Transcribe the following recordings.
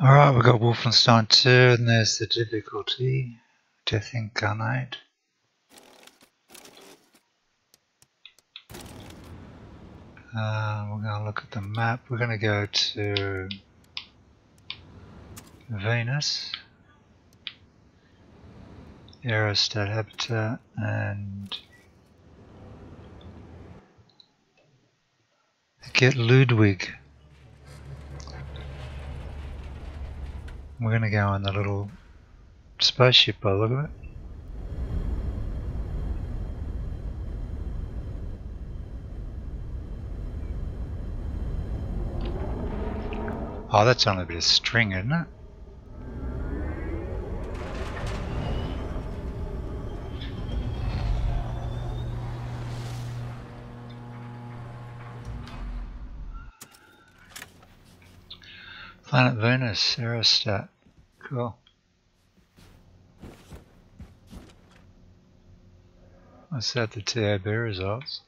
Alright, we've got Wolfenstein 2 and there's the difficulty. Death Incarnate. Uh, we're going to look at the map. We're going to go to Venus, Aerostat Habitat, and get Ludwig. We're to go on the little spaceship by the look of it. Oh, that's only a bit of string, isn't it? Planet Venus, Aerostat. Cool. What's set the TAB results?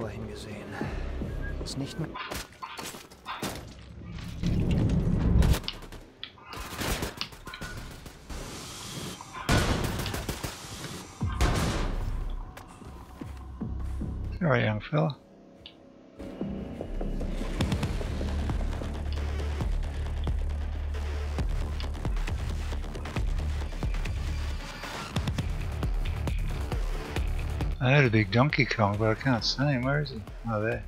Genauer hingesehen. Ist nicht mehr... Sorry, young fella. I had a big Donkey Kong, but I can't see him. Where is he? Oh, there.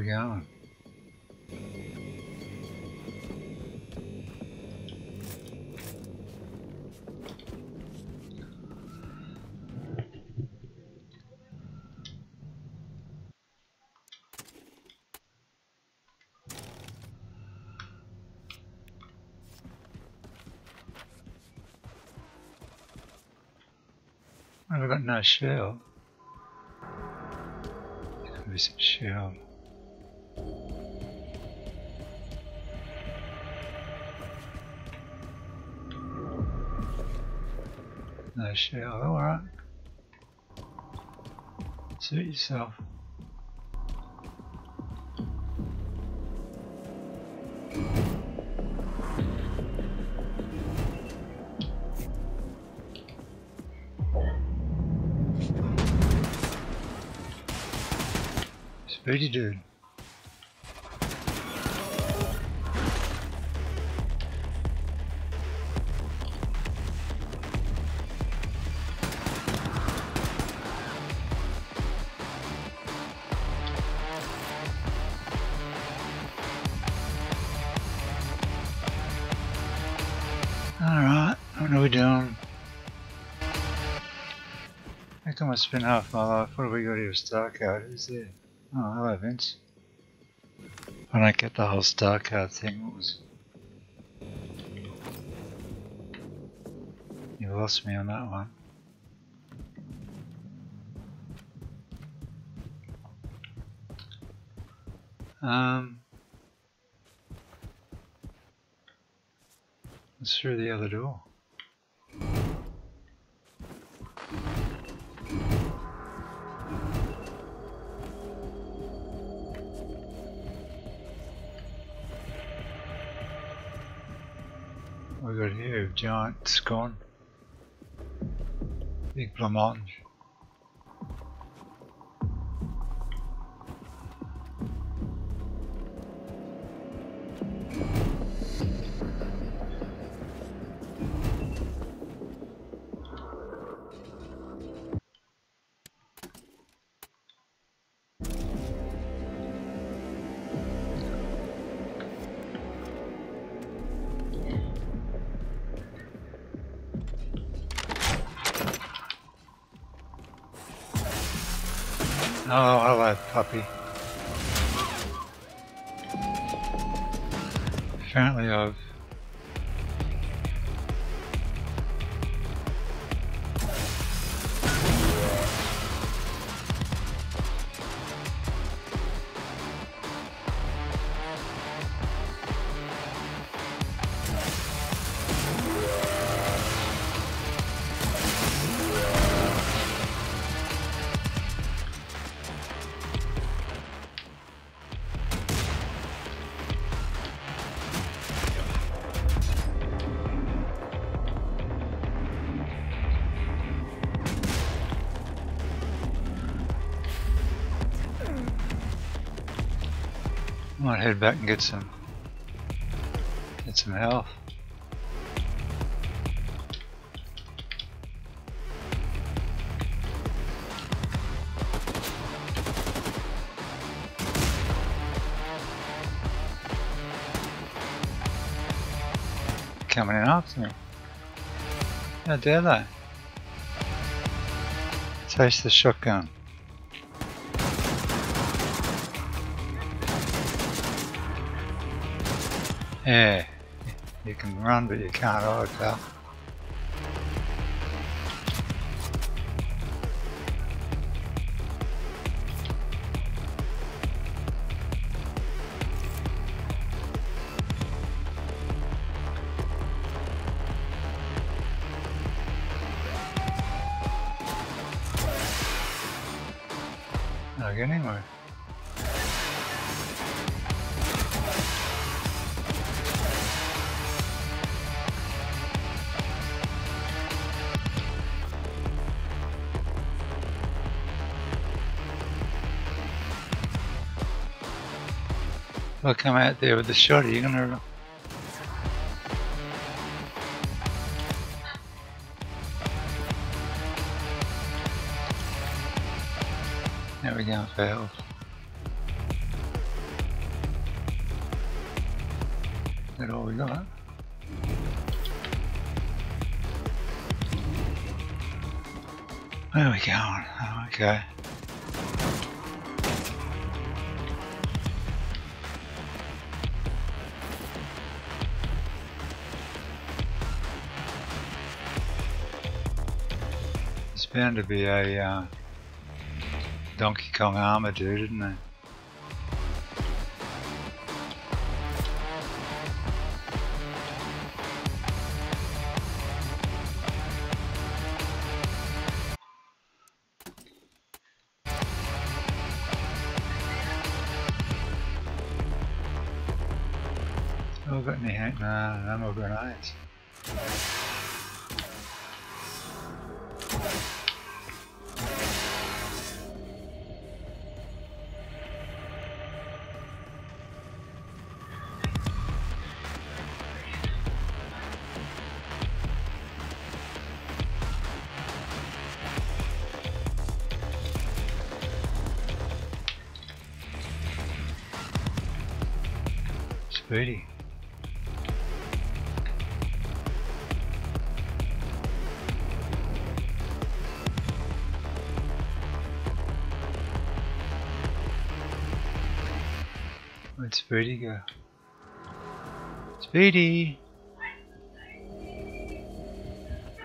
We going? I've got no shell. Visit shell. No shell, alright. Suit yourself. Speedy dude. I think I must spend half my life. What have we got here? Star card, who's there? Oh, hello Vince. I don't get the whole star card thing. What was You lost me on that one. Um It's through the other door. We got here giant scone. Big blancmange. Oh, hello, puppy. Apparently I've... might head back and get some... Get some health. Coming in after me. How dare they? Taste the shotgun. Yeah, you can run but you can't hide, pal. If I come out there with the shot, you're gonna There we go, failed. That all we got? Where are we? Oh, okay. Bound to be a uh, Donkey Kong armor dude, isn't there? Oh, got any hand? Nah, no more grenades. Speedy. Where'd Speedy go? Speedy!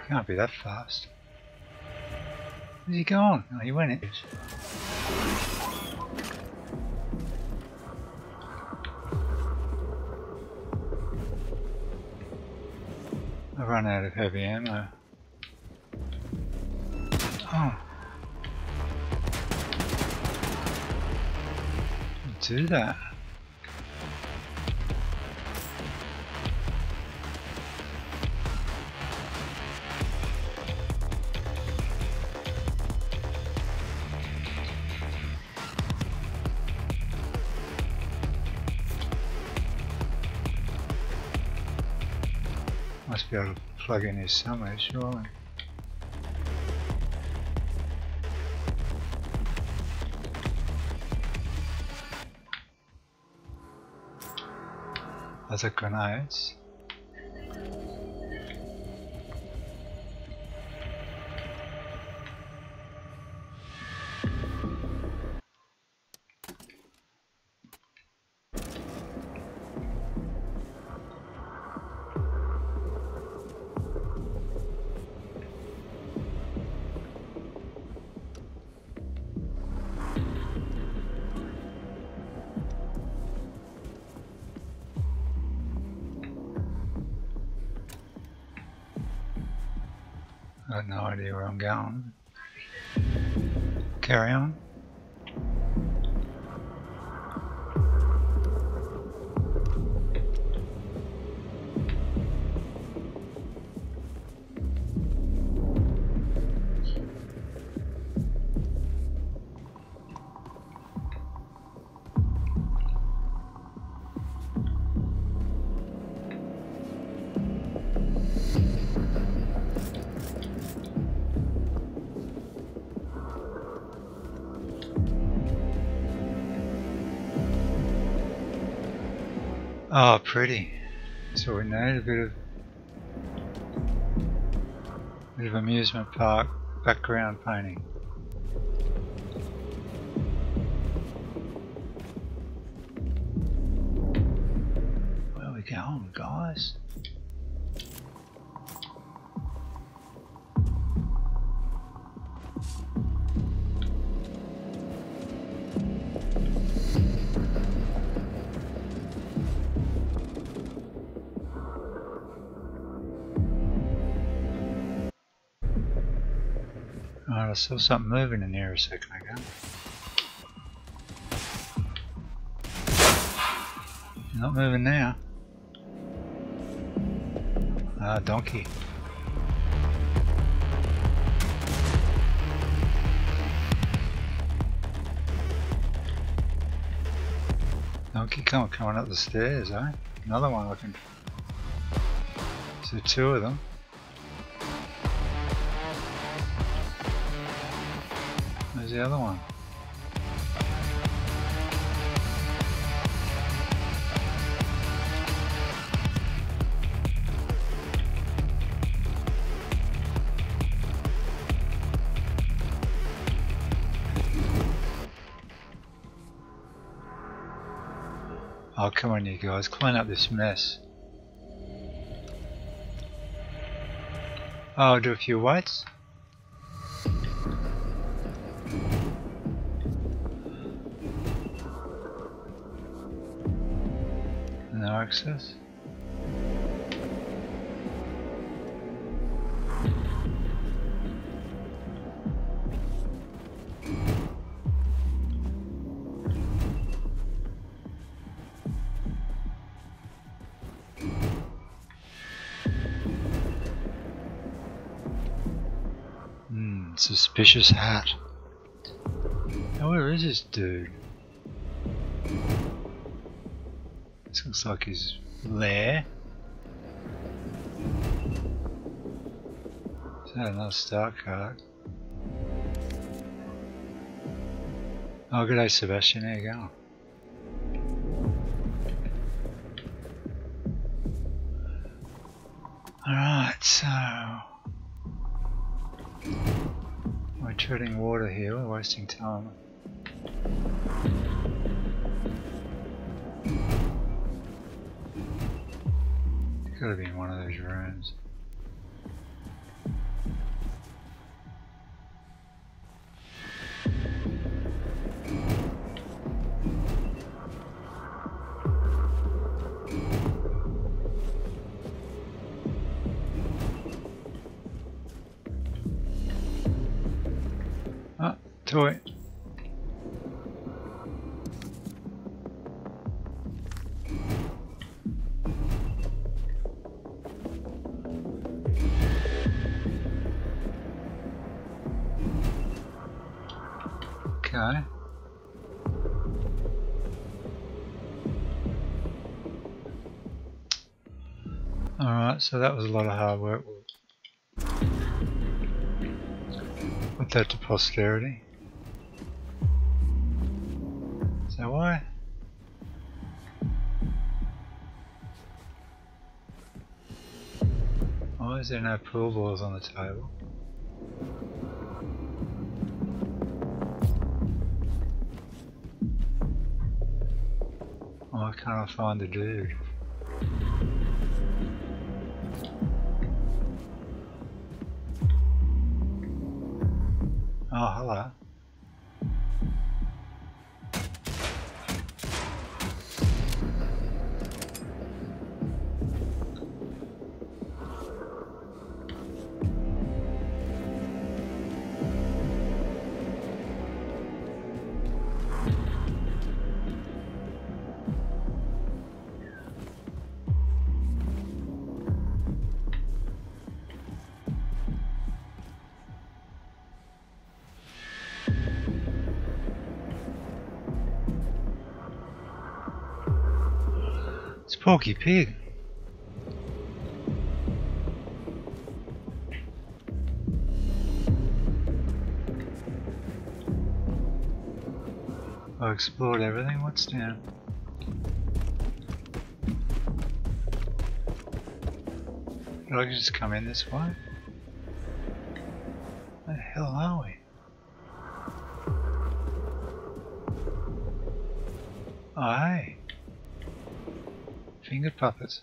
Can't be that fast. Where's he gone? Oh, he went it. I run out of heavy ammo. Oh. Do that. To plug in here somewhere, surely. Other grenades. No idea where I'm going. Carry on. Oh, pretty. So we need a bit of bit of amusement park background painting. Where are we going, guys? Saw something moving in here a second ago. Not moving now. Ah, donkey. Donkey Kong coming up the stairs, eh? Another one looking. So two of them. The other one? Oh, come on you guys, clean up this mess. I'll do a few weights. Access. Hmm, suspicious hat. Now where is this dude? Looks like his lair. Is that another star card? Oh, good day, Sebastian. There you go. Alright, so. We're treading water here, we're wasting time. Gotta be in one of those rooms. Okay. Alright, so that was a lot of hard work. Put that to posterity. That why? Why is there no pool balls on the table? Oh, Why can't I find the dude? Oh, hello. Porky Pig. I explored everything. What's down? I just come in this way? Where the hell are we? Hey. Finger puppet.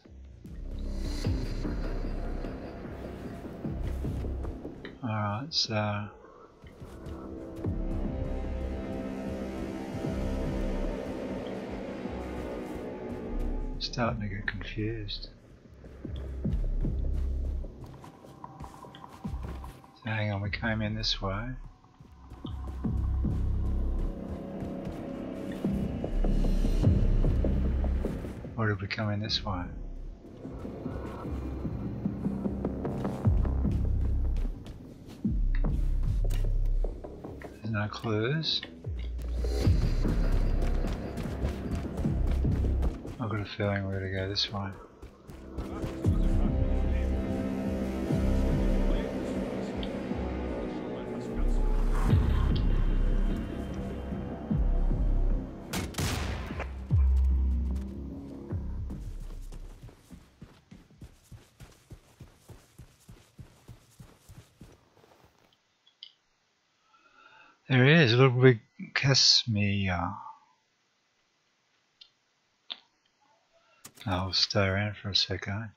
Alright, so... starting to get confused. So hang on, we came in this way. We come in this way? There's no clues. I've got a feeling we're going to go this way. There he is, Ludwig uh, Kassmeyer. I'll stay around for a second.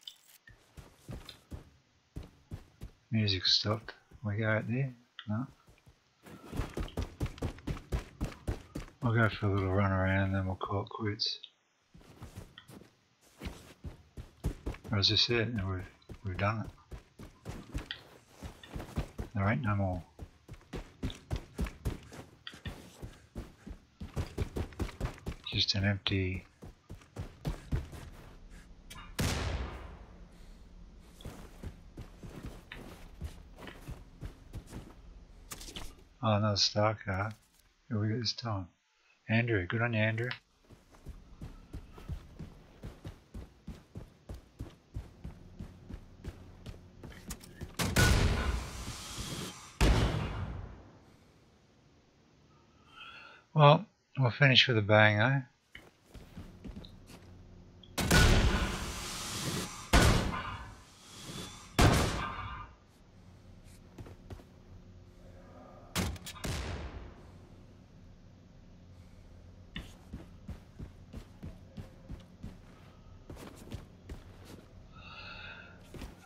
Music stopped. We go out there? No. I'll go for a little run around and then we'll call it quits. Or as I said, we've, we've done it. There ain't no more. Just an empty Oh, another star card. Here we go this time. Andrew, good on you, Andrew. Finish with a bang, eh?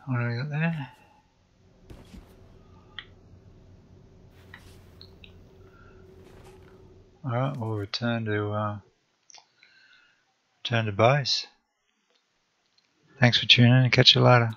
What do we got there? Alright, we'll return to uh, return to base. Thanks for tuning in catch you later.